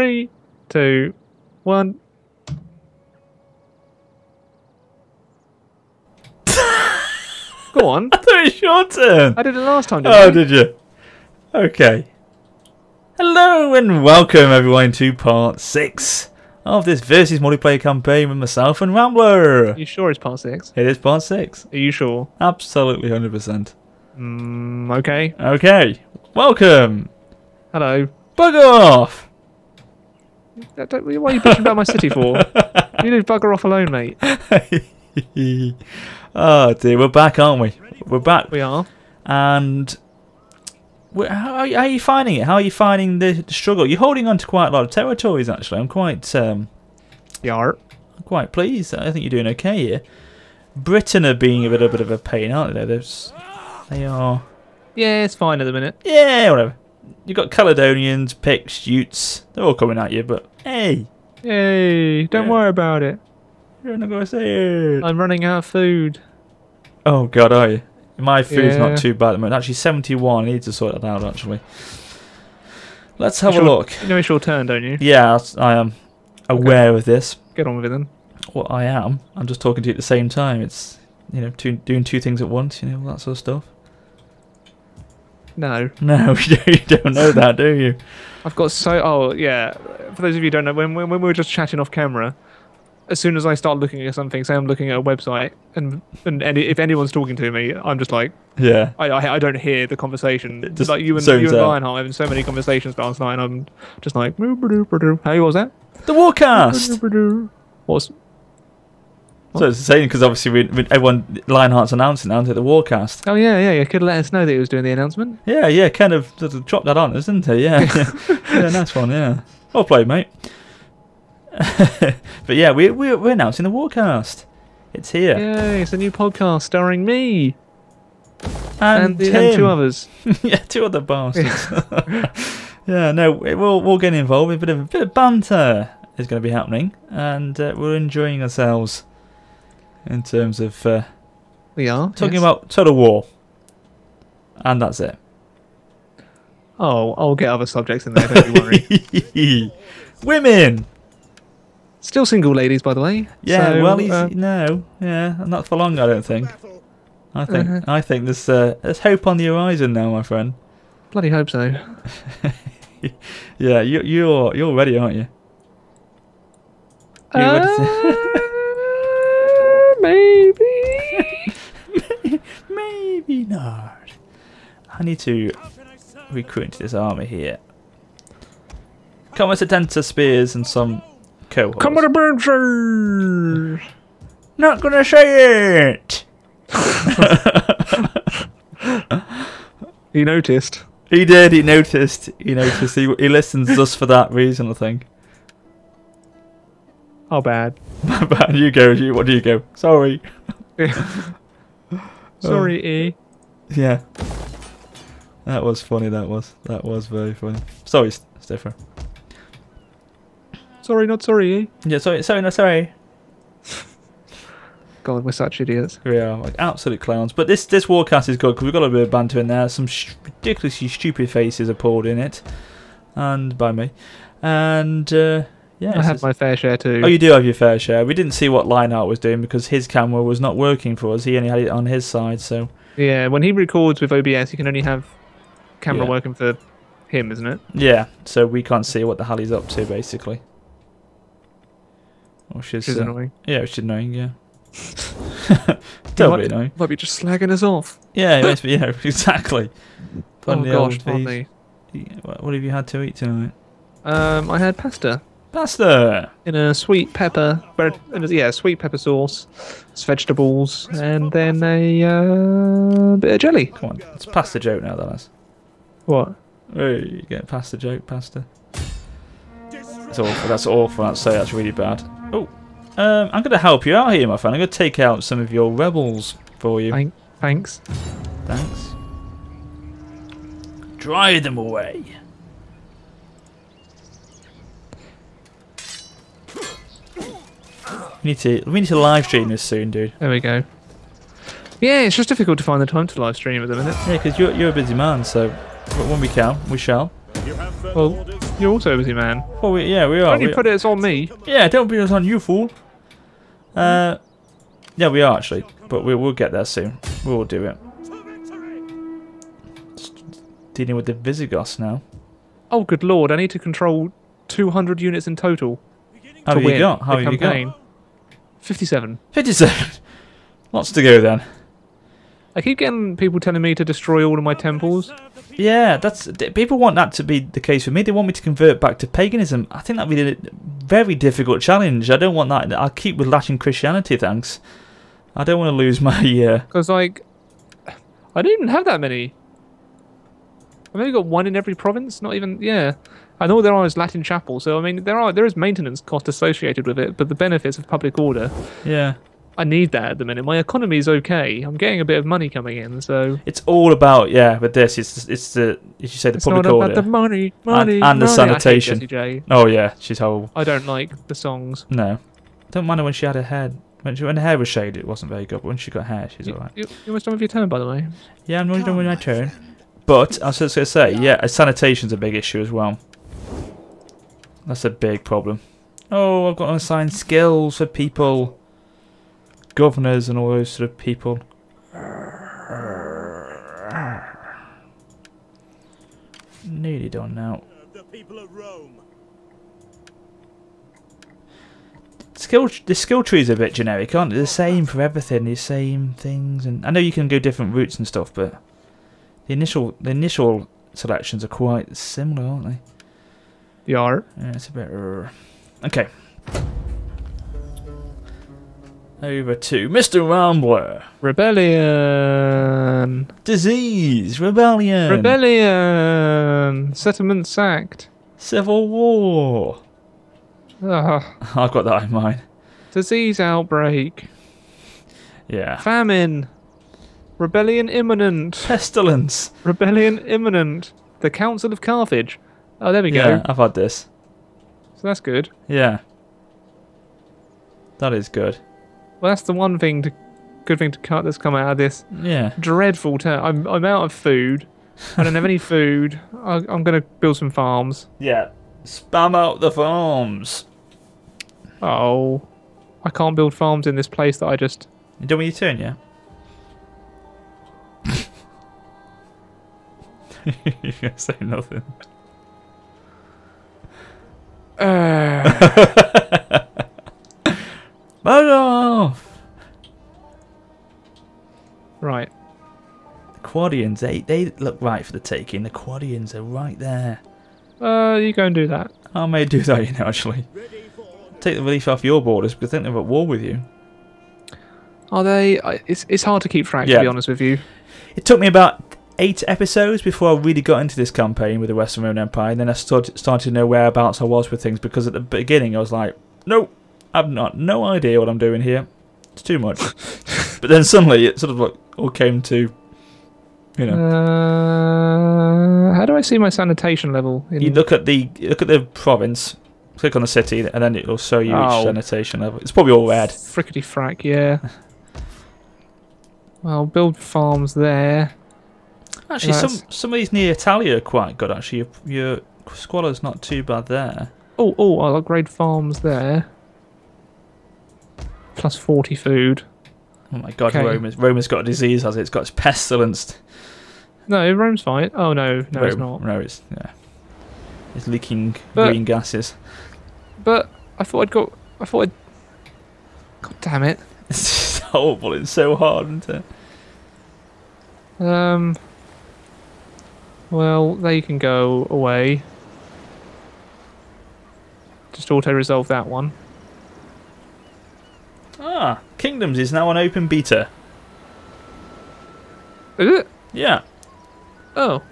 Three, two, one. Go on. I thought it was your turn. I did it last time. Oh, did you? Okay. Hello and welcome everyone to part six of this versus multiplayer campaign with myself and Rambler. You sure it's part six? It is part six. Are you sure? Absolutely 100%. Mm, okay. Okay. Welcome. Hello. Bug off. What are you bitching about my city for? You need to bugger off alone, mate. oh dear, we're back, aren't we? We're back. We are. And how, are you- how are you finding it? How are you finding the, the struggle? You're holding on to quite a lot of territories, actually. I'm quite, um, Yar. quite pleased. I think you're doing okay here. Britain are being a bit, a bit of a pain, aren't they? There's, they are. Yeah, it's fine at the minute. Yeah, whatever. You've got Caledonians, Picts, Jutes. They're all coming at you, but hey, Hey, Don't Yeah. worry about it. you're not going to say it. I'm running out of food. Oh, God, are you? My food's Yeah. not too bad at the moment. Actually, 71. I need to sort that out, actually. Let's have It's a your- look. You know it's your turn, don't you? Yeah, I am aware of this. Get on with it then. Well, I am. I'm just talking to you at the same time. It's, you know, two, doing two things at once, you know, all that sort of stuff. No. No, you don't, know that, do you? I've got so. Oh, yeah. For those of you who don't know, when, when, when we were just chatting off camera, as soon as I start looking at something, say I'm looking at a website, and, and any, if anyone's talking to me, I'm just like, Yeah. I, I, I don't hear the conversation. It just like you and you and. Lionheart having so many conversations last night, and I'm just like, hey, what was that? The Warcast! What's So it's the same because obviously we, we, everyone, Lionheart's announcing now to the Warcast. Oh yeah, yeah, you could let us know that he was doing the announcement. Yeah, yeah, kind of sort of drop that on us, isn't he? Yeah, yeah, yeah nice one, yeah. Well played, mate. but yeah, we, we, we're announcing the Warcast. It's here. Yay, it's a new podcast starring me And, and, the, and two others. yeah, two other bastards. yeah, no, we- we'll we'll get involved. A bit of a bit of banter is going to be happening, and uh, we're enjoying ourselves in terms of uh, We are talking yes. about Total War, and that's it. Oh, I'll get other subjects in there. Don't you worry. Women. Still single, ladies, by the way. Yeah, So, well, he's, uh, no, yeah, not for long, I don't think. I think Uh-huh. I think there's uh, there's hope on the horizon now, my friend. bloody hope so. Yeah, you you're you're ready, aren't you? You ready Uh, maybe. Maybe not. I need to recruit into this army here. Come with Sedenta spears and some cohorts. Come with a bird. Not gonna say it. he noticed. He did. He noticed. He noticed. He, he listens just for that reason, I think. How bad. but you go. You. What do you go? Sorry. Sorry, E. Yeah. That was funny. That was. That was very funny. Sorry, Stiffer. Sorry, not sorry, E. Yeah. Sorry. Sorry. No. Sorry. God, we're such idiots. We are like absolute clowns. But this this warcast is good because we've got a bit of banter in there. Some sh- ridiculously stupid faces are pulled in it, and by me, and uh, yeah. I it's have just- my fair share too. Oh, you do have your fair share. We didn't see what Lionheart was doing because his camera was not working for us. He only had it on his side, so Yeah, when he records with OBS, you can only have camera Yeah. working for him, isn't it? yeah. So we can't see what the hell he's up to, basically. Which is, Which is uh, annoying. yeah, which is annoying. Yeah. He Don't might, be annoying. might be just slagging us off. Yeah, it must be, yeah, exactly. Oh gosh, pardon me. What what have you had to eat tonight? Um, I had pasta Pasta. in a sweet pepper, but yeah, sweet pepper sauce, it's vegetables, and then a uh, bit of jelly. Come on, it's pasta joke now, that is. What? Hey, you get pasta joke, pasta. That's awful. That's awful. That's so that's really bad. Oh, um, I'm going to help you out here, my friend. I'm going to take out some of your rebels for you. Thank, thanks. Thanks. Drive them away. We need to we need to live stream this soon, dude. There we go. Yeah, it's just difficult to find the time to live stream at the minute. Yeah, because you're you're a busy man, so when we can, we shall. Well, You're also a busy man. Well, we, yeah, we are. Don't you we- put it as on me? Yeah, don't be us on you, fool. Uh, yeah, we are actually, but we will get there soon. We will do it. Dealing with the Visigoths now. Oh, good lord! I need to control 200 units in total How to have win you got? How have you got? Campaign. 57. 57. Lots to go then. I keep getting people telling me to destroy all of my temples. Yeah, that's th- people want that to be the case for me. They want me to convert back to paganism. I think that'd be a very difficult challenge. I don't want that. I'll keep with Latin Christianity, thanks. I don't want to lose my uh, Because, like, I don't even have that many. I've only got one in every province. Not even, yeah. I know there are is Latin chapel, so I mean there are there is maintenance cost associated with it, but the benefits of public order, yeah. I need that at the minute. My economy is okay. I'm getting a bit of money coming in, so It's all about yeah. With this, it's it's the as you say the it's public not order. about the money, money, and the money. I hate sanitation. Jessie J. Oh yeah, she's horrible. I don't like the songs. No, don't mind her when she had her hair. When, she, when her hair was shaved, it wasn't very good. But when she got hair, she's alright. you, you almost done with your turn, by the way. Yeah, I'm not done with my turn. But I was just gonna say, yeah, sanitation's a big issue as well. That's a big problem. Oh, I've got to assign skills for people, governors, and all those sort of people. Nearly done now. The people of Rome. Skill the skill trees are a bit generic, aren't they? The same for everything, the same things, and I know you can go different routes and stuff, but the initial the initial selections are quite similar, aren't they? Yeah, it's a bit. uh, Okay. Over to Mr. Rambler. Rebellion. Disease, rebellion, Rebellion. Settlement sacked. civil war. Ugh. I've got that in mind. Disease outbreak. Yeah. Famine. Rebellion imminent. Pestilence. Rebellion imminent. The Council of Carthage. Oh, there we Yeah, go. I've had this. So that's good. Yeah. That is good. Well, that's the one thing to, good thing to cut that's come out of this Yeah. dreadful turn. I'm I'm out of food. I don't have any food. I, I'm gonna build some farms. Yeah. Spam out the farms. Oh, I can't build farms in this place that I just. You done with your turn, yeah? You're gonna say nothing. Uh, Bug off! right. The Quadians, they, they look right for the taking. The Quadians are right there. Uh, you go and do that. I may do that, you know, actually. Take the relief off your borders because I think they're at war with you. Are they? It's it's hard to keep track. Yeah. To be honest with you. It took me about eight episodes before I really got into this campaign with the Western Roman Empire, and then I started, started to know whereabouts I was with things because at the beginning I was like, nope, I've not no idea what I'm doing here. It's too much. but then suddenly it sort of like all came to, you know. Uh, how do I see my sanitation level? In, You look at the look at the province, click on the city, and then it'll show you Oh. each sanitation level. It's probably all red. Frickety frack, yeah. well, build farms there. Actually, some some of these near Italia are quite good. Actually, your, your squalor's not too bad there. Oh, oh, I'll upgrade farms there. Plus 40 food. Oh my god, Okay. Rome, is, Rome has got a disease, has it? It's got its pestilence. No, Rome's fine. Oh, no, no, it's not. No, it's yeah. It's leaking But- green gases. But I thought I'd got. I thought I'd. God damn it. It's just horrible. It's so hard, isn't it? Um. Well, they can go away. Just auto resolve that one. Ah, Kingdoms is now on open beta. Is it? Yeah, Oh.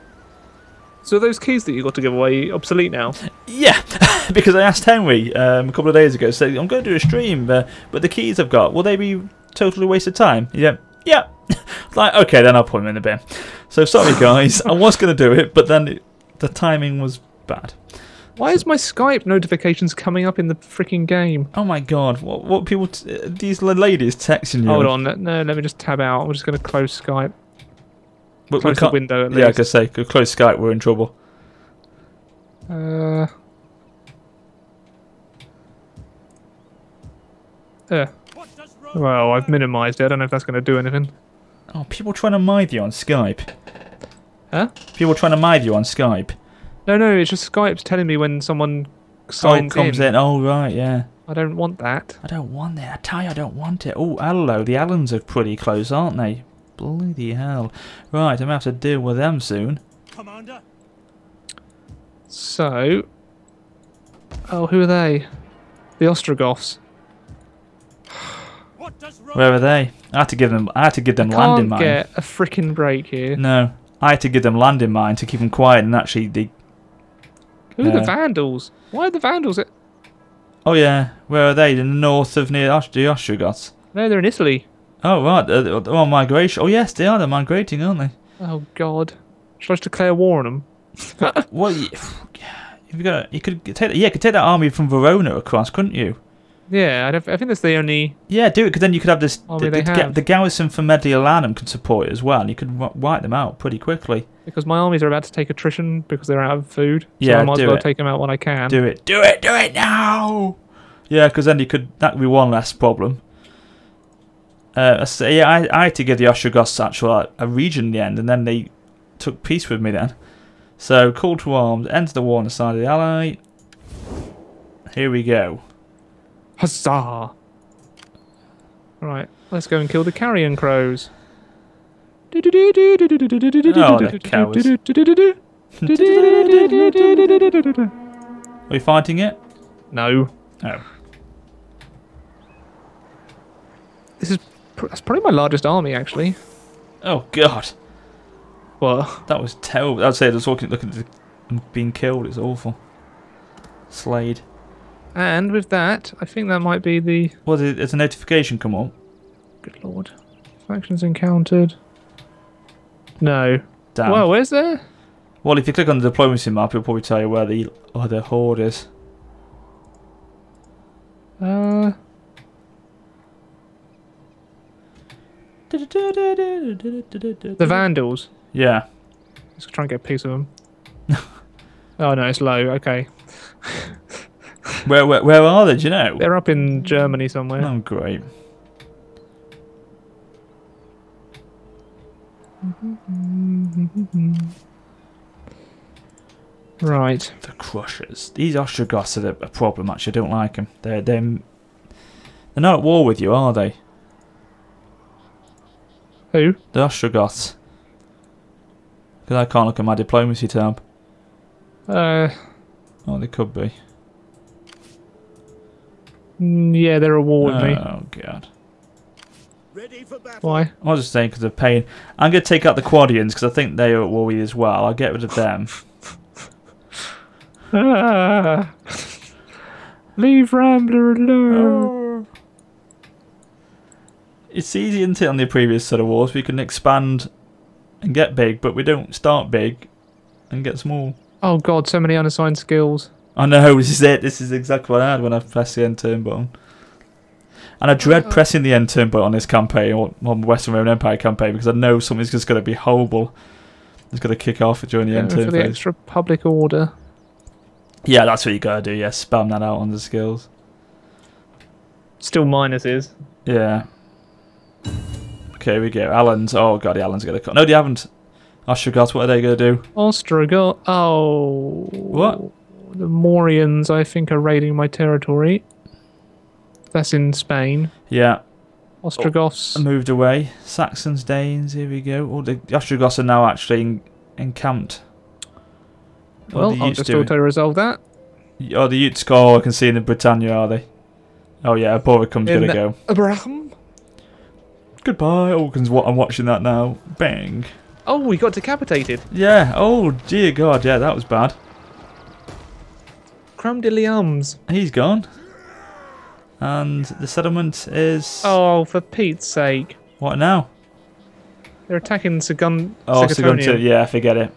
So those keys that you got to give away obsolete now? yeah. because I asked Henry um, a couple of days ago, so I'm going to do a stream, uh, but the keys I've got will they be totally waste of time? Yeah, yeah. like okay, then I'll put them in the bin. So sorry, guys. I was going to do it, but then it, the timing was bad. Why is my Skype notifications coming up in the freaking game? Oh my god, what what people t- uh, these ladies texting you? Hold on, no, let me just tab out. I'm just going to close Skype. We Close the window at yeah, I could say, close Skype, we're in trouble. Uh. Yeah. Well, I've minimised it. I don't know if that's going to do anything. Oh, people trying to mind you on Skype. Huh? People trying to mind you on Skype. No, no, it's just Skype's telling me when someone Oh, signs comes in. Oh, right, yeah. I don't want that. I don't want it. I tell you, I don't want it. Oh, hello. The Alans are pretty close, aren't they? Bloody hell. Right, I'm going to have to deal with them soon. Commander, So. Oh, who are they? The Ostrogoths. What does Where are they? I had to give them. I had to give them I landing can't mine. get a freaking break here. No, I had to give them landing mine to keep them quiet, and actually, the. Who are Yeah. the Vandals? Why are the Vandals? At... Oh yeah, where are they? In the north of near Os- the Ostrogoths. No, they're in Italy. Oh right, they're, they're on migration. Oh yes, they are. They're migrating, aren't they? Oh God. Shall I just declare war on them? Well, you, you got. You could take. Yeah, you could take that army from Verona across, couldn't you? Yeah, I, don't, I think that's the only. Yeah, do it because then you could have this. The, the, have. the garrison from Mediolanum could support it as well, and you could wipe them out pretty quickly. Because my armies are about to take attrition because they're out of food. So Yeah, I might do as well it. take them out when I can. Do it, do it, do it now! Yeah, because then you could. That could be one less problem. Uh, so yeah, I, I had to give the Ostrogoths actual a, a region in the end, and then they took peace with me then. So call to arms, enter the war on the side of the ally. Here we go. Huzzah! Right, let's go and kill the carrion crows. Oh, the. Are we fighting it? No. Oh. This is pr- that's probably my largest army actually. Oh god, Well, that was terrible. I'd say just looking, looking at being killed. It's awful. Slayed. And with that, I think that might be the Well, there's a notification come up. good lord. Factions encountered. No. Damn. Well, where's there? Well, if you click on the diplomacy map, it'll probably tell you where the other horde is. Uh, the Vandals. Yeah. Let's try and get a piece of them. oh no, it's low. Okay, Where, where where are they? Do you know? they're up in Germany somewhere. Oh, great. Right. The Crushers. These Ostrogoths are a problem. Actually, I don't like them. They're they're they're not at war with you, are they? Who? The Ostrogoths. Because I can't look at my diplomacy tab. Uh, Oh, they could be. Mm, yeah, they're a war with me. Oh god. ready for battle? Why? I was just saying because of pain. I'm going to take out the Quadians because I think they are at war with you as well. I'll get rid of them. Ah. Leave Rambler alone. It's easy, isn't it, on the previous set of wars? We can expand and get big, but we don't start big and get small. Oh god, so many unassigned skills. I know, this is it. This is exactly what I had when I pressed the end turn button. And I dread oh. pressing the end turn button on this campaign, or on the Western Roman Empire campaign, because I know something's just going to be horrible. It's going to kick off during the Going end for the phase. extra public order. Yeah, that's what you got to do, yeah. Spam that out on the skills. Still minuses. Yeah. Okay, here we go. Alan's. Oh, God, the Alan's going to come. No, they haven't. Ostrogoths, what are they going to do? Ostrogoth. Oh. What? The Morians, I think, are raiding my territory. That's in Spain. Yeah, Ostrogoths. Oh, moved away. Saxons, Danes, here we go. Oh, the Ostrogoths are now actually en- encamped. Well, I'll just doing? auto resolve that. Oh, the Jutes oh, I can see in the Britannia, are they? Oh, yeah, Boricum's In going to go. Abraham. Goodbye. Oh, what I'm watching that now. Bang. Oh, we got decapitated. Yeah. Oh, dear God. Yeah, that was bad. Crumb de liums. He's gone. And the settlement is. Oh, for Pete's sake. What now? They're attacking Sagun. Oh, so going to. Sagatonia. Yeah, forget it.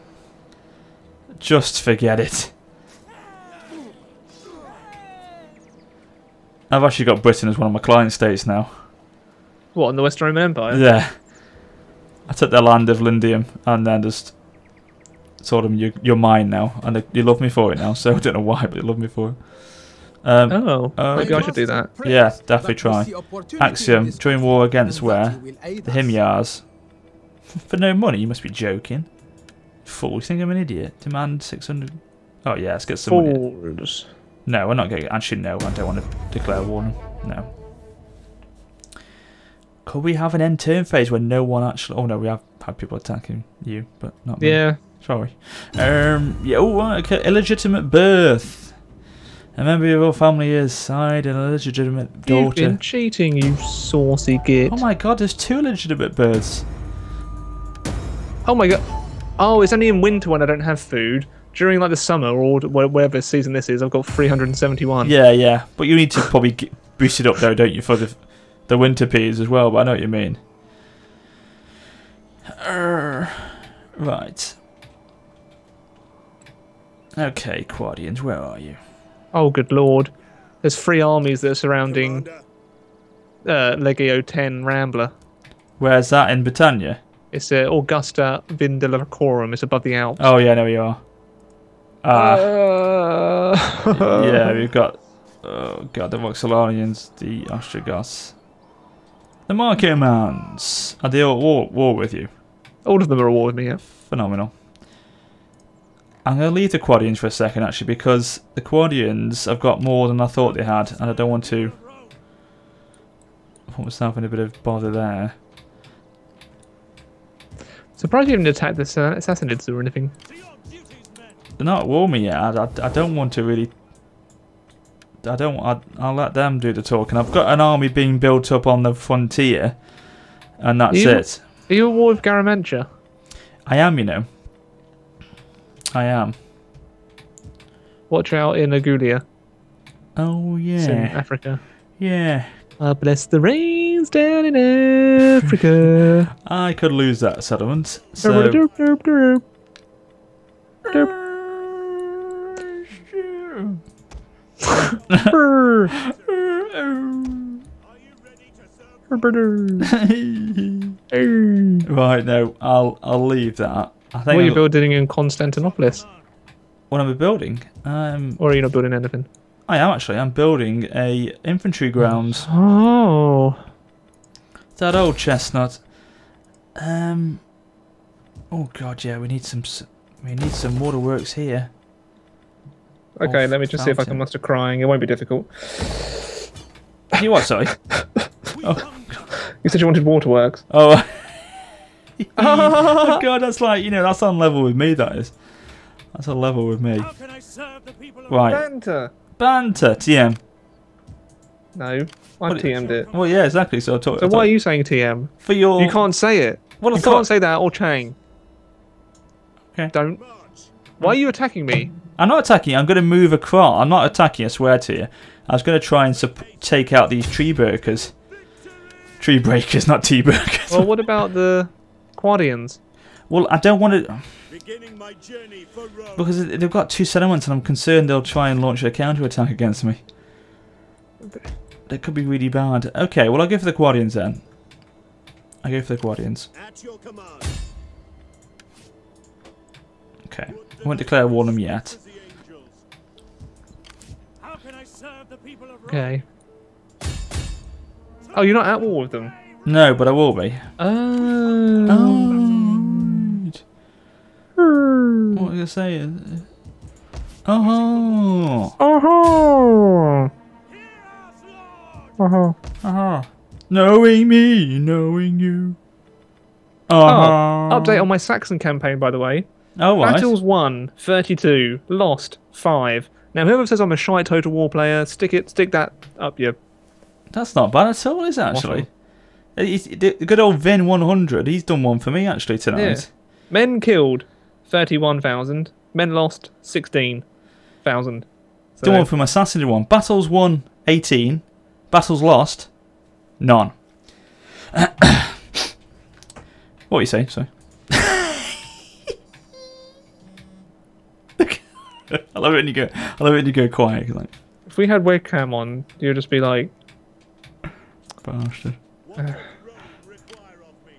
Just forget it. I've actually got Britain as one of my client states now. What, in the Western Roman Empire? Yeah. I took the land of Lindum and then just told them you, you're mine now, and they, you love me for it now. So I don't know why, but you love me for it. Um, Oh, Uh, maybe I should do that. Yeah, definitely try. Aksum, during war against where? The Himyars. For no money, you must be joking. Fool, you think I'm an idiot? Demand 600. Oh, yeah, let's get some money. Fools. No, we're not going to. Actually, no, I don't want to declare war. No. Could we have an end turn phase where no one actually. Oh, no, we have had people attacking you, but not me. Yeah. Sorry. Um, yeah, oh, okay. illegitimate birth. A member of your family is side an illegitimate daughter. You've been cheating, you saucy git. Oh my god, there's two illegitimate births. Oh my god. Oh, it's only in winter when I don't have food. During like the summer or wh- whatever season this is, I've got 371. Yeah, yeah, but you need to probably get, boost it up though, don't you, for the the winter peas as well? But I know what you mean. Err, right. Okay, Quadians, where are you? Oh, good lord. There's three armies that are surrounding uh, Legio 10 Rambler. Where's that in Britannia? It's uh, Augusta Vindelicorum. It's above the Alps. Oh yeah, there we are. Ah, Uh, yeah, we've got. Oh god, the Roxolanians, the Ostrogoths, the Markomans. Are they all at war, war with you? All of them are at war with me, yeah. Phenomenal. I'm going to leave the Quadians for a second, actually, because the Quadians have got more than I thought they had, and I don't want to put myself in a bit of bother there. Surprised you didn't attack the uh, Sassanids or anything. to your duties, men. They're not at war me yet. I, I, I don't want to really. I don't. I, I'll let them do the talking. I've got an army being built up on the frontier, and that's You- it. Are you at war with Garamantia? I am, you know. I am. Watch out in Agulia. Oh It's in yeah, Africa. yeah. Uh, bless the rains down in Africa. I could lose that settlement. So. Right, no, I'll I'll leave that. What are you I'll- building in Constantinopolis? what am I building? Um, Or are you not building anything? I am actually. I'm building a infantry grounds. Oh. That old chestnut. Um. Oh god, yeah, we need some. We need some waterworks here. Okay, let me just see if I can muster crying. It won't be difficult. You what? Sorry. Oh. You said you wanted waterworks. Oh. oh god, that's like you know that's on level with me. That is. That's on level with me. How can I serve the people of Right. Banter. Banter, TM. No, I What- TM'd it. Well, yeah, exactly. So I talk. So why are you saying TM? for your? You can't say it. Well, I You thought- can't say that or Chang. Okay. Don't. Why are you attacking me? I'm not attacking. I'm going to move across. I'm not attacking. I swear to you. I was going to try and sup- take out these tree breakers. Tree breakers, not tea breakers. Well, what about the Quadians? well, I don't want to Beginning my journey for Rome. because they've got two settlements, and I'm concerned they'll try and launch a counter attack against me. That could be really bad. Okay, well I'll go for the Quadians then. I go for the Quadians. At your command. Okay, I won't declare war on them yet. As the angels. How can I serve the people of Rome? Okay. Oh, you're not at war with them. No, but I will be. Oh. What was I saying? Oh. Oh. Oh. Uh-huh. Knowing me, knowing you. Oh, Uh-huh. update on my Saxon campaign, by the way. Oh, right. Battles 1, 32, lost 5. Now, whoever says I'm a shy total war player, stick it, stick that up your. That's not bad at all, is it, actually? Uh, he's- The the good old Vin 100, he's done one for me, actually, tonight. Men killed 31,000. Men lost 16,000. So, Done one from Assassin one. Battles won, 18. Battles lost, none. what are you saying? Sorry. I love it when you go. I love it when you go quiet. Like if we had webcam on, you'd just be like, bastard. What will Rome require of me?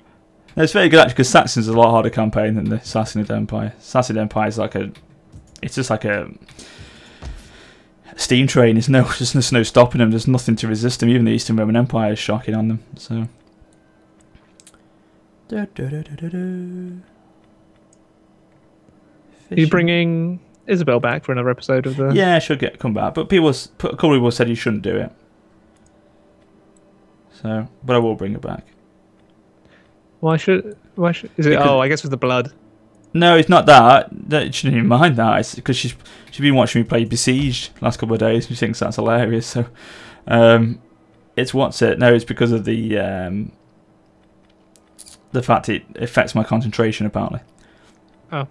No, it's very good actually because Saxon's a lot harder campaign than the Sassanid Empire. Sassanid Empire is like a, it's just like a steam train. There's no, there's just no stopping them. There's nothing to resist them. Even the Eastern Roman Empire is shocking on them. So. Are you bringing Isabel back for another episode of the? Yeah, she'll get come back, but people, s- a couple of people said you shouldn't do it. So, but I will bring it back. Why should? Why should? Is it? Because- oh, I guess with the blood. No, it's not that. that she didn't even mind that. It's because she's she's been watching me play Besieged last couple of days. She thinks that's hilarious. So, um, it's what's it? No, it's because of the um, the fact it affects my concentration. Apparently, Oh.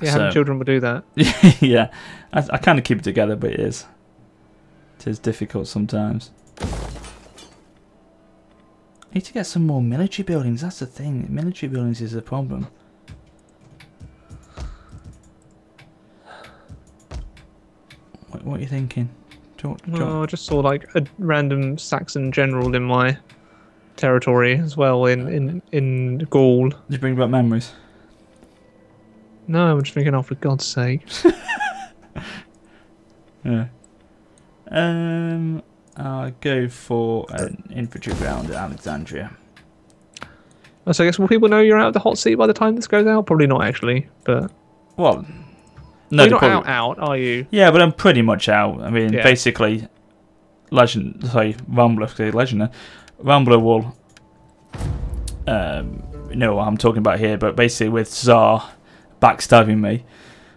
Yeah, having So- children will do that. yeah. I, I kind of keep it together, but it is it is difficult sometimes. I need to get some more military buildings. That's the thing. Military buildings is a problem. What, what are you thinking? Talk. Oh, I just saw like a random Saxon general in my territory as well in in in Gaul. Did you bring back memories? No, I'm just thinking, oh, for God's sake. Yeah. Um, I'll go for an infantry ground at Alexandria. Oh, So I guess will people know you're out of the hot seat by the time this goes out? Probably not actually, but Well, no, you're not probably- out out, are you? Yeah, but I'm pretty much out. I mean, Yeah. basically, Legend, sorry, Rambler, say Legend, uh, Rambler will, um, know what I'm talking about here, but basically with Tsar backstabbing me,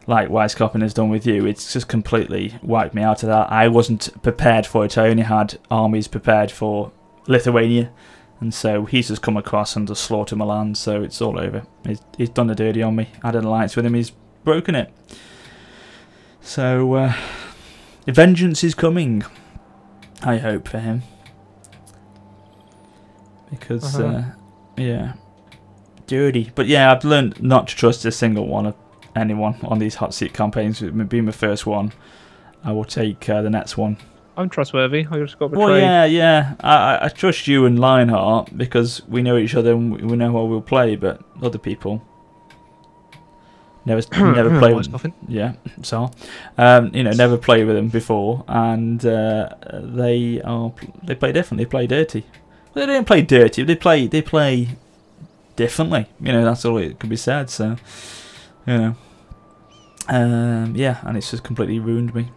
like Weiskopin has done with you, it's just completely wiped me out of that. I wasn't prepared for it. I only had armies prepared for Lithuania, and so he's just come across and just slaughtered my land, so it's all over. He's, he's done the dirty on me. I had an alliance with him, he's broken it. So, uh, vengeance is coming. I hope for him. Because, uh Uh-huh. yeah. Dirty. But yeah, I've learned not to trust a single one of anyone on these hot seat campaigns. Me being my first one, I will take uh, the next one. I'm trustworthy. I just got betrayed. Well, yeah, yeah. I, I- trust you and Lionheart because we know each other and we- know how we'll play, but other people never never play with nothing. yeah, so um, you know, never played with them before, and uh, they are they play different. They play dirty. Well, they don't play dirty. They play they play differently. You know, that's all it could be said. So, you know, um, yeah, and it's just completely ruined me.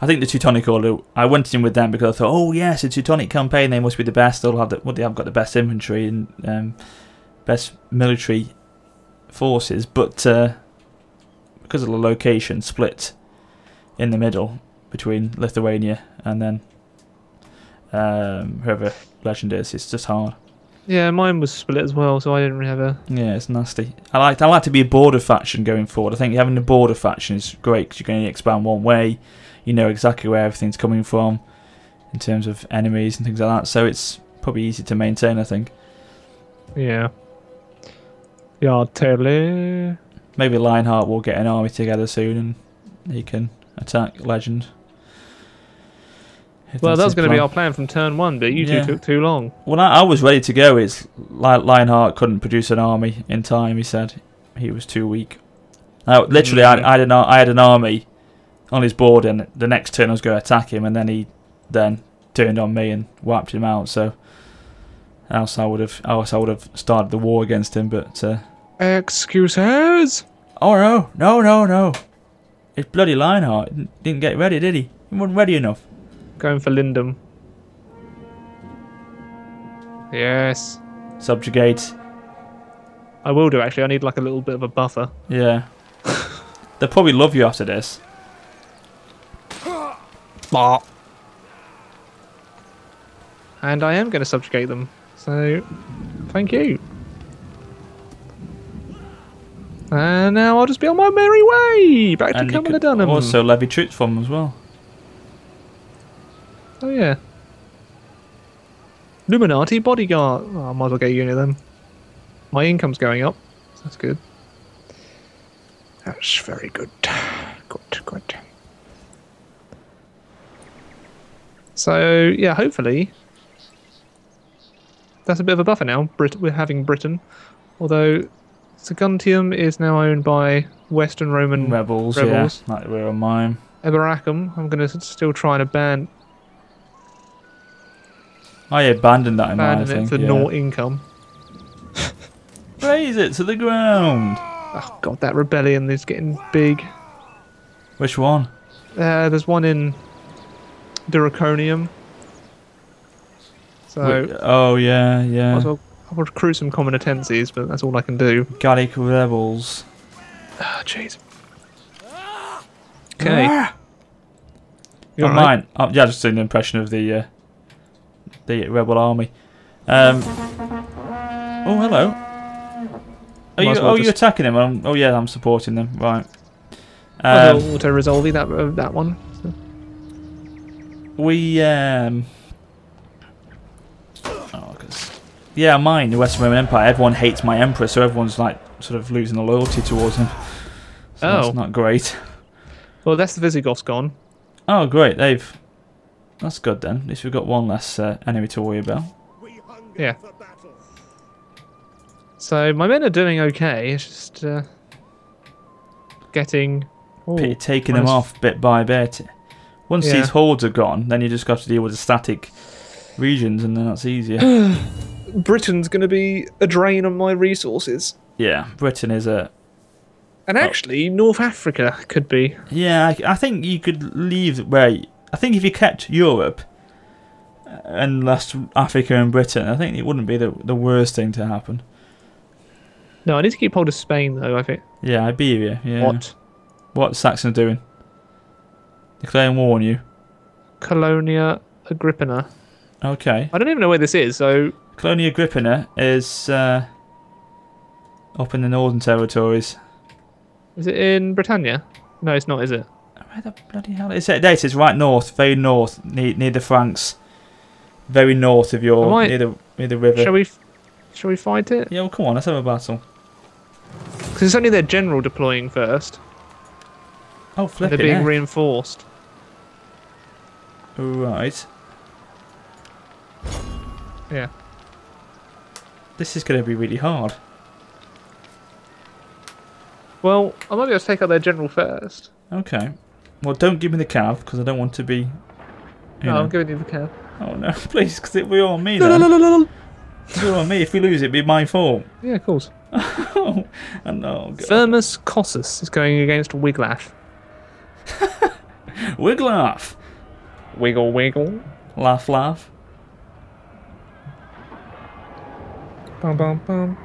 I think the Teutonic Order. I went in with them because I thought, oh yes, a Teutonic campaign. They must be the best. They'll have the, well, they have got the best infantry and um, best military forces, but uh, because of the location split in the middle between Lithuania and then um, whoever legend is, it's just hard. Yeah, mine was split as well, so I didn't really have a. Yeah, it's nasty. I like I like to be a border faction going forward. I think having a border faction is great because you can only expand one way. You know exactly where everything's coming from in terms of enemies and things like that. So it's probably easy to maintain. I think Yeah. Yeah, totally. maybe Lionheart will get an army together soon and he can attack Legend. If Well, that was going to be our plan from turn one, but you Yeah. two took too long. Well, I, I was ready to go. It's Li- Lionheart couldn't produce an army in time. He said he was too weak. Now, literally, I, Mm. I had an I had an army on his board, and the next turn I was going to attack him, and then he then turned on me and wiped him out. So, else I would have else I would have started the war against him. But uh, Excuses. oh no, no, no, no! It's bloody Lionheart. Didn't- Didn't get ready, did he? He wasn't ready enough. Going for Lindum. Yes. Subjugate. I will do actually. I need like a little bit of a buffer. Yeah. They'll probably love you after this. And I am going to subjugate them. So, thank you. And now I'll just be on my merry way back to And you Camulodunum. also levy troops from them as well. Oh yeah. Illuminati bodyguard. Oh, I might as well get a unit of them. My income's going up. So that's good. That's very good. Good, good. So yeah, hopefully that's a bit of a buffer now. Brit- we're having Britain, although Saguntium is now owned by Western Roman Rebels, Rebels. yeah, like we're on mine. Eboracum. I'm going to still try and ban I abandoned that in I abandon it think. for yeah. no income. Raise it to the ground. Oh god, that rebellion is getting big. Which one? Uh, there's one in Duraconium. So oh yeah, might yeah. as well, I'll recruit some comitatenses, but that's all I can do. Gallic rebels. Ah, jeez. Okay. Ah! You're Alright. mine. Oh, yeah, just an impression of the uh, the rebel army. Um, oh, hello. Are Might you? well oh, you just- attacking them? Um, oh, yeah, I'm supporting them. Right. Um, auto resolve that uh, that one. So- we um. Oh, yeah, mine, the Western Roman Empire. Everyone hates my emperor, so everyone's like sort of losing the loyalty towards him. So Oh. that's not great. Well, that's the Visigoths gone. Oh, great, they've. That's good then. At least we've got one less uh, enemy to worry about. Yeah. battle. So my men are doing okay. It's just uh, getting. Oh, P- taking them off bit by bit. Once Yeah. these hordes are gone, then you just got to deal with the static regions, and then that's easier. Britain's going to be a drain on my resources. yeah, Britain is a. And actually, North Africa could be. Yeah, I, I think you could leave where. I think if you kept Europe uh, and left Africa and Britain, I think it wouldn't be the the worst thing to happen. No, I need to keep hold of Spain, though, I think. Yeah, Iberia. Yeah. What? What's Saxon doing? Declaring war on you. Colonia Agrippina. Okay. I don't even know where this is, so. Colonia Agrippina is uh, up in the Northern Territories. Is it in Britannia? No, it's not, is it? Where the bloody hell is it? There it is, right north, very north, near, near the Franks. Very north of your, I near the near the river. Shall we. Shall we fight it? Yeah, well, come on, let's have a battle. Because it's only their general deploying first. Oh, and flipping They're being heck. reinforced. Right. Yeah. This is going to be really hard. Well, I might be able to take out their general first. Okay. Well, don't give me the cav, because I don't want to be... You No, know. I'm giving you the cab. Oh, no, please, because it'll be on me then. It'll be on me. If we lose, it'll be my fault. Yeah, of course. oh, and oh, God. Firmus Cossus is going against Wiglaf. Wigglaugh. Wiggle, wiggle. Laugh, laugh. Bum, bum, bum.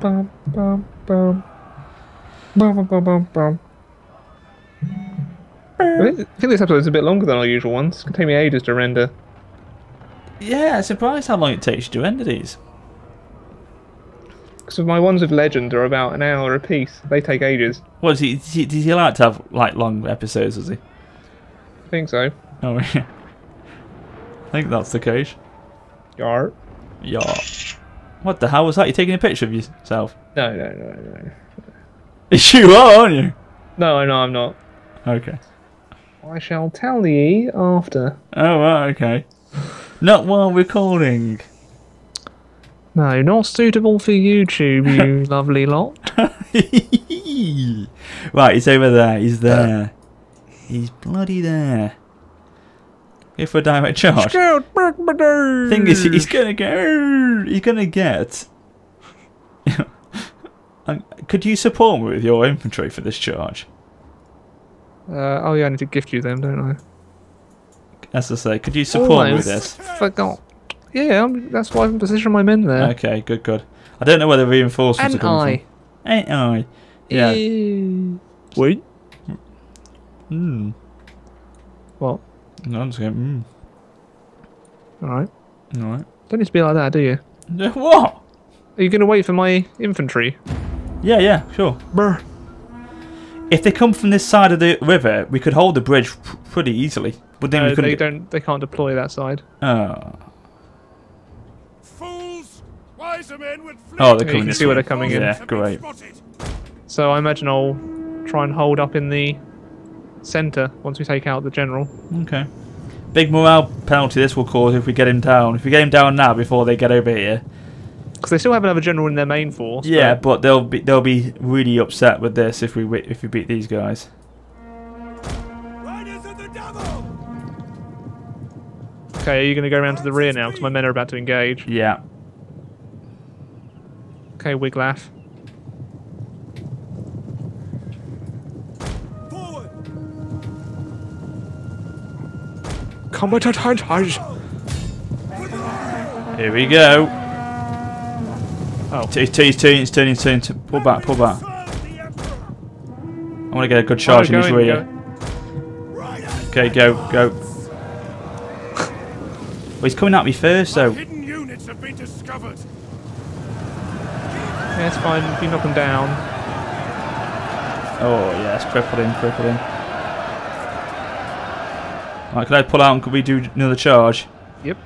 Bum, bum, bum. Bum, bum, bum, bum, bum. I um, think this episode is a bit longer than our usual ones. It's going to take me ages to render. Yeah, surprised how long it takes you to render these. Because my ones with Legend are about an hour a piece. They take ages. What, does he, does he, does he like to have like long episodes, does he? I think so. Oh, yeah. I think that's the case. Yar. Yeah. What the hell was that? You taking a picture of yourself? No, no, no, no. It's You are, aren't you? No, no, I'm not. Okay. I shall tell ye after. Oh, right, okay. Not while recording. No, not suitable for YouTube, you lovely lot. right, he's over there. He's there. He's bloody there. For a direct charge. Thing is, he's gonna get. He's gonna get. Um, Could you support me with your infantry for this charge? Uh, oh yeah, I need to gift you them, don't I? As I say, could you support me with this? Forgot. Yeah, I'm, that's why I've positioned my men there. Okay, good, good. I don't know where the reinforcements and are coming I. from. Ain't I? Yeah. Eh, Wait. Hmm. What? No, I'm just going. All right. Hmm. All right. Don't need to be like that, do you? What? Are you going to wait for my infantry? Yeah, yeah, sure. Brr. If they come from this side of the river, we could hold the bridge pretty easily. But then No, we couldn't. they don't. They can't deploy that side. Oh. Fools! Wiser men would flee. Oh, they're Yeah, you can this see where they're coming in. Yeah, Have great. So I imagine I'll try and hold up in the centre once we take out the general. Okay. Big morale penalty this will cause if we get him down. If we get him down now before they get over here, Because they still have another general in their main force. Yeah, but- but they'll be they'll be really upset with this if we if we beat these guys. Riders of the devil! Okay, are you going to go around to the rear now? Because my men are about to engage. Yeah. Okay, Wiglaf. Forward! Combatant Heinz Here we go. Oh. T- T- He's turning, he's turning, he's turning. Pull back, pull back. Serve the Emperor! I want to get a good oh, charge in his going, rear. going. Riders! Okay, go, go. Well, he's coming at me first, though. Hidden units have been discovered! Yeah, it's fine. If you knock him down. Oh, yes, crippled him, crippled him. Right, can I pull out and could we do another charge? Yep.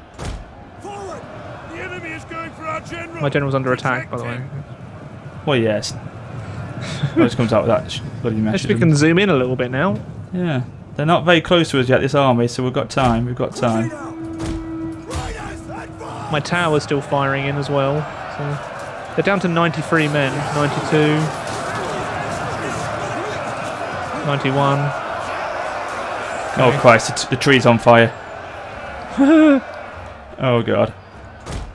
Forward! The enemy is going for our general! My general's under attack, by the way. Well, yes. Just comes out with that bloody Actually, message. we can zoom in a little bit now. Yeah. They're not very close to us yet, this army, so we've got time, we've got time. My tower's still firing in as well. So they're down to 93 men. 92. 91. Oh, Okay. Christ, the tree's on fire. oh, God.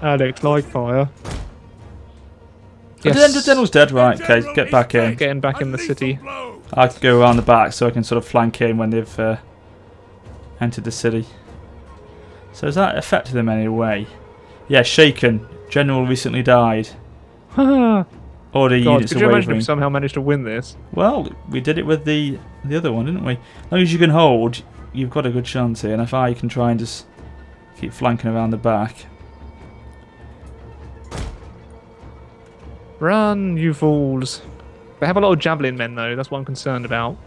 That looks like fire. But the general's dead, right, okay, get back in. Getting back in the city. I can go around the back so I can sort of flank in when they've uh, entered the city. So has that affected them in any way? Yeah, shaken. General recently died. God, All the units could are you imagine if we somehow managed to win this? Well, we did it with the the other one, didn't we? As long as you can hold, you've got a good chance here. And if I can try and just keep flanking around the back. Run, you fools. They have a lot of javelin men, though. That's what I'm concerned about.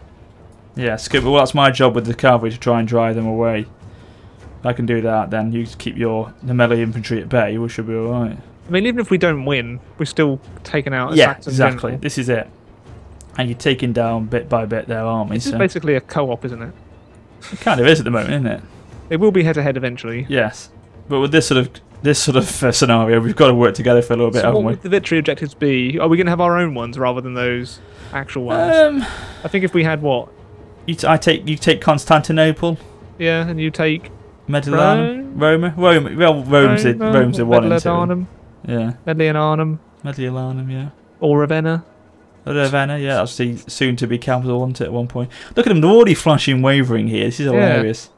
Yeah, skip. Well, that's my job with the cavalry to try and drive them away. If I can do that, then you just keep your the melee infantry at bay. We should be all right. I mean, even if we don't win, we're still taking out Yeah, exactly. general. This is it. And you're taking down bit by bit their army. This is So basically a co-op, isn't it? it kind of is at the moment, isn't it? It will be head-to-head eventually. Yes. But with this sort of this sort of uh, scenario, we've got to work together for a little bit, So haven't what we? would the victory objectives be? Are we going to have our own ones rather than those actual ones? Um, I think if we had what? you t- I take you take Constantinople, Yeah, and you take Mediolanum, Roma, Roma. Well, Rome's a, Rome's a one and two. Yeah, Mediolanum, Mediolanum. Yeah. or Ravenna. Ravenna, yeah, the soon to be capital, wasn't it, at one point? Look at them, they're already flashing wavering here. This is Yeah. hilarious.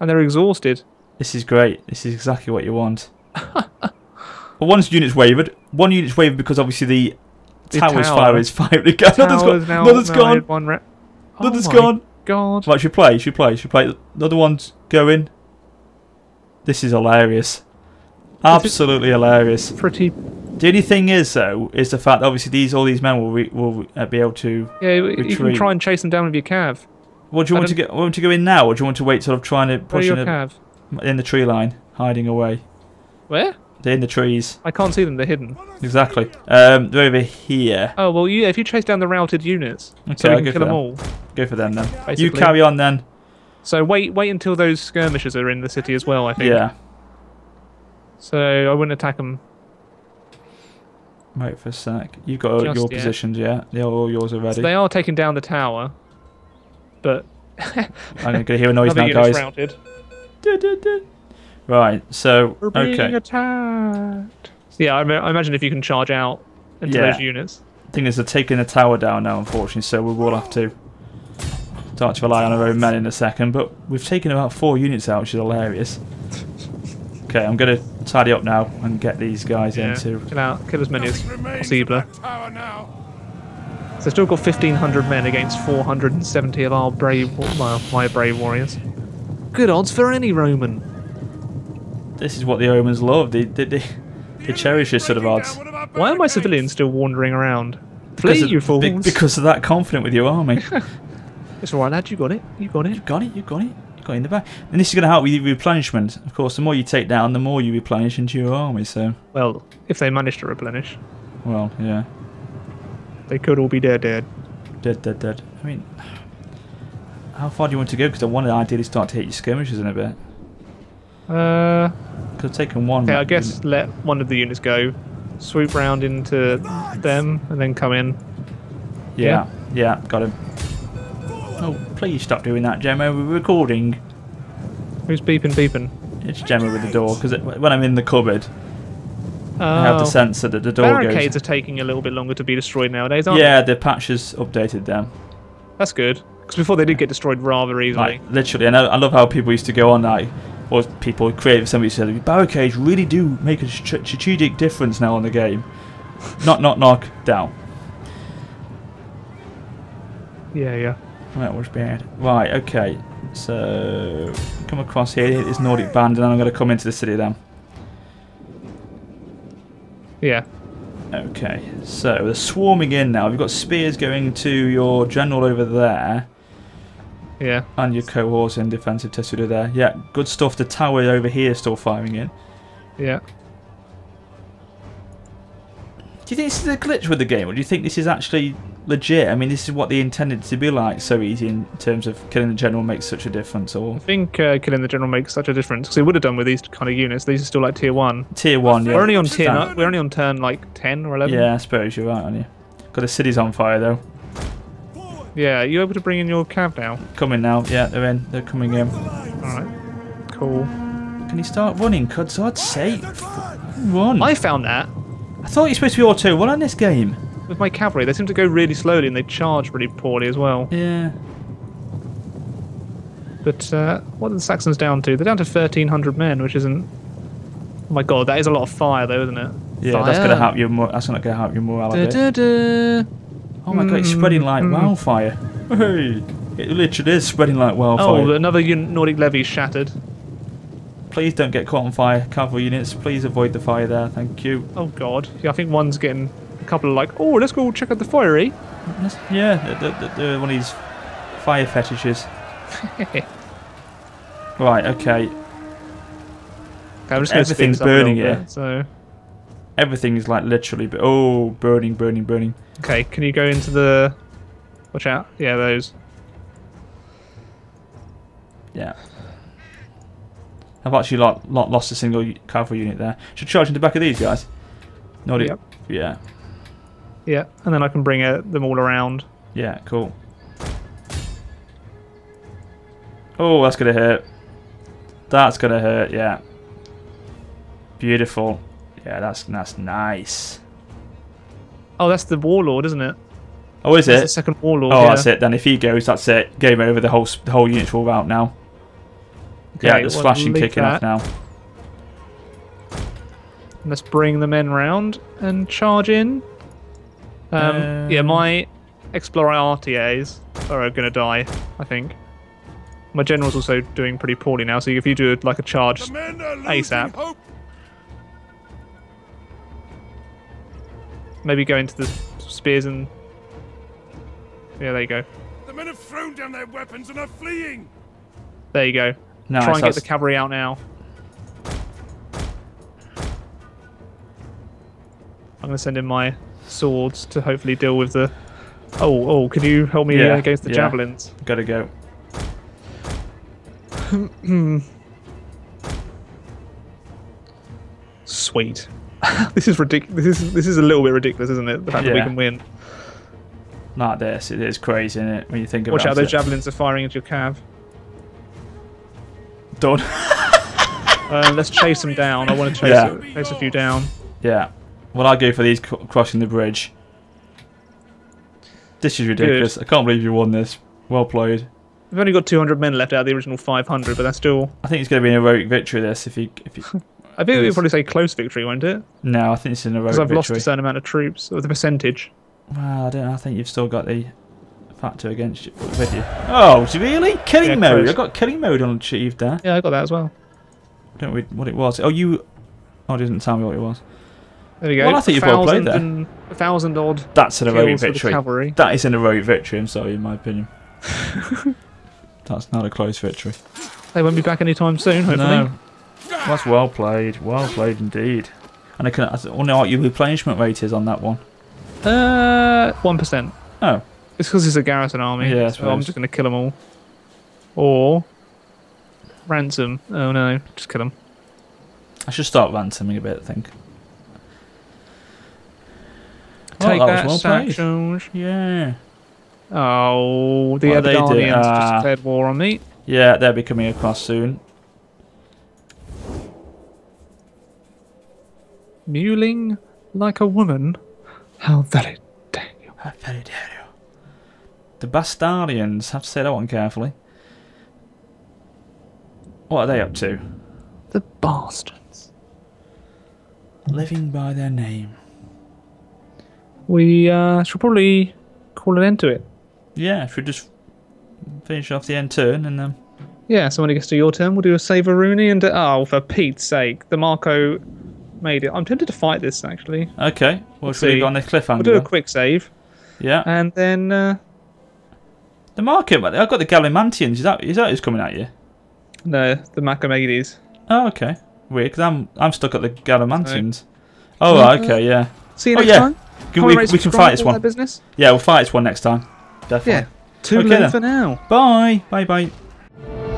And they're exhausted. This is great. This is exactly what you want. well, one unit's wavered. One unit's wavered because obviously the, The tower's tower. fire is firing again. Another's Tower's gone. now Another's now gone. One re- Another's oh my gone. God. Right, should play? Should play? Should play? The other one's going. This is hilarious. Absolutely hilarious. Pretty. The only thing is, though, is the fact that obviously these all these men will re- will uh, be able to. Yeah, you can try and chase them down with your cav. What do you I want to get? Want to go in now, or do you want to wait, sort of trying to Where push your in, a, cav? In the tree line, hiding away? Where? They're in the trees. I can't see them. They're hidden. Exactly. Um, they're over here. Oh well, yeah. If you chase down the routed units, Okay, so we can go kill for them them. all. Go for them then. You carry on then. So wait, wait until those skirmishers are in the city as well. I think. Yeah. So I wouldn't attack them. Wait for a sec. You've got Just your positions, yeah? They're all yours already. So they are taking down the tower, but I'm going to hear a noise now, guys. routed. Right, so, We're being okay. attacked. Yeah, I, I imagine if you can charge out into Yeah. those units. thing is, they're taking the tower down now, unfortunately, so we will have to start to rely on our own men in a second. But we've taken about four units out, which is hilarious. Okay, I'm going to tidy up now and get these guys Yeah, into. kill out, kill as many as Nothing remains of possible. that tower now. So they've still got 1,500 men against 470 of our brave, well, my brave warriors. Good odds for any Roman. This is what the Romans love. They, they, they, they cherish this sort of odds. down one of our Why are my civilians still wandering around? Because Flee, you fools! be- because of that confident with your army. It's alright, lad. You got it. You got it. You've got it, you've got it. You've got it in the back. And this is going to help with your replenishment. Of course, the more you take down, the more you replenish into your army. So, Well, if they manage to replenish, well, yeah. they could all be dead, dead. Dead, dead, dead. I mean, how far do you want to go? Because I want to ideally start to hit your skirmishes in a bit. Uh, Because I've taken one. okay, I guess let one of the units go. swoop round into them and then come in. Yeah, yeah, got him. Oh, please stop doing that, Gemma. We're recording. Who's beeping, beeping? It's Gemma with the door because when I'm in the cupboard, I have the Oh, sensor that the door barricades goes. are taking a little bit longer to be destroyed nowadays, aren't Yeah, the patch has updated them. That's good. Because before they did get destroyed rather easily. Like literally, and I, I love how people used to go on like, or people create somebody said barricades really do make a strategic difference now on the game. Not not knock down. Yeah, yeah. That was bad. Right, okay. So come across here, hit this Nordic band, and then I'm going to come into the city then. Yeah. Okay, so they're swarming in now. We've got spears going to your general over there, Yeah. and your cohorts in defensive testudo there. Yeah, good stuff. The tower over here is still firing in. Yeah. Do you think this is a glitch with the game, or do you think this is actually legit? I mean, this is what they intended to be like, so easy in terms of killing the general makes such a difference, or I think uh, killing the general makes such a difference because they would have done with these kind of units. These are still like tier one. tier one. Yeah, We're only on tier. We're only on turn like ten or eleven. Yeah, I suppose you're right, aren't you? Got the city's on fire though. Yeah. Are you able to bring in your cab now? Coming now. Yeah, they're in. They're coming in. All right. Cool. Can you start running? Cuz I'd say run. I found that I thought you're supposed to be auto run on this game. with my cavalry. They seem to go really slowly and they charge really poorly as well. Yeah. But uh, what are the Saxons down to? They're down to 1,300 men, which isn't. Oh my god, that is a lot of fire, though, isn't it? Yeah, fire. that's gonna help your. Mo- that's not gonna help your morale a Da, da, da. Oh my god, it's spreading like Mm, wildfire. Hey, it literally is spreading like wildfire. Oh, another Nordic levy shattered. Please don't get caught on fire, cavalry units. Please avoid the fire there. Thank you. Oh god. Yeah, I think one's getting a couple of like, oh, let's go check out the fiery. Yeah, they're, they're- one of these fire fetishes. Right. Okay. Okay, I'm just going to Everything's burning here. Bit, so, Everything is like literally. Oh, burning, burning, burning. okay, can you go into the? Watch out. Yeah, those. Yeah. I've actually lot, lot lost a single cavalry unit there. Should charge into the back of these guys. Not. Yep. Yeah. Yeah, and then I can bring uh, them all around. Yeah. Cool. Oh, that's gonna hurt. That's gonna hurt. Yeah. Beautiful. Yeah, that's that's nice. Oh, that's the warlord, isn't it? Oh, is That's the it? second warlord. Oh, yeah. that's it. Then if he goes, that's it. Game over. The whole the whole unit's all out now. yeah, Okay, the well, slashing leave kicking off now. Let's bring the men round and charge in. Um, yeah, Um, my Exploratores are going to die, I think. My general's also doing pretty poorly now, so if you do like a charge, The men are losing ASAP. hope. Maybe go into the spears and. Yeah, there you go. The men have thrown down their weapons and are fleeing. There you go. Nice. Try and get the cavalry out now. I'm going to send in my swords to hopefully deal with the. Oh, oh! Can you help me Yeah, against the yeah. javelins? Gotta go. Sweet. this is ridiculous. This is this is a little bit ridiculous, isn't it? The fact that we can win. Like this, it is crazy, isn't it? When you think about it. Watch out! Those javelins are firing into your cav. Done. Um, let's chase them down. I want to chase, Yeah. a, chase a few down. yeah. Well, I go for these crossing the bridge. This is ridiculous. I can't believe you won this. Well played. We've only got 200 men left out of the original 500, but that's still. I think it's going to be an heroic victory. This, if you, if you, I think we'd probably say close victory, won't it? no, I think it's an heroic Because I've lost a certain amount of troops, or the percentage. Well, I don't. know. I think you've still got the factor against you with you. Oh, really? Killing Yeah, mode. close. I got killing mode on achieved there. Yeah, I got that as well. I Don't read what it was. Oh, you. Oh, it didn't tell me what it was. There we go. Well, I think you've well played there. A thousand odd That's an heroic victory. cavalry. That is an heroic victory. I'm sorry, in my opinion. That's not a close victory. They won't be back anytime soon, hopefully. No, that's well played. Well played indeed. And I can. I wonder what your replenishment rate is on that one. Uh, one percent. Oh, It's because it's a garrison army. Yeah, so I'm just going to kill them all. Or ransom. Oh no, just kill them. I should start ransoming a bit. I think. Take that was that, well. Yeah. Oh, the What are they doing? Aberdonians just Ah. declared war on me. Yeah, they'll be coming across soon. Mewling like a woman. How very dare you. How very dare you. The Bastardians. Have to say that one carefully. What are they up to? The bastards. Living by their name. We uh, should probably call an end to it. Yeah, if we just finish off the end turn and then. Yeah, so when it gets to your turn, we'll do a save a Rooney and oh, for Pete's sake, the Marco made it. I'm tempted to fight this actually. Okay, well, Let's should we see. go on this cliffhanger? We'll do a quick save Yeah. and then uh, The market, I've got the Garamantians. Is that is that who's coming at you? no, the Macamades. Oh, okay. Weird, because I'm I'm stuck at the Garamantians. Oh, Uh, okay, yeah. See you Oh, next yeah. time. Can we, we can fight this one. business. Yeah, we'll fight this one next time. Definitely. Yeah. Too Okay late for now. Bye. Bye. Bye.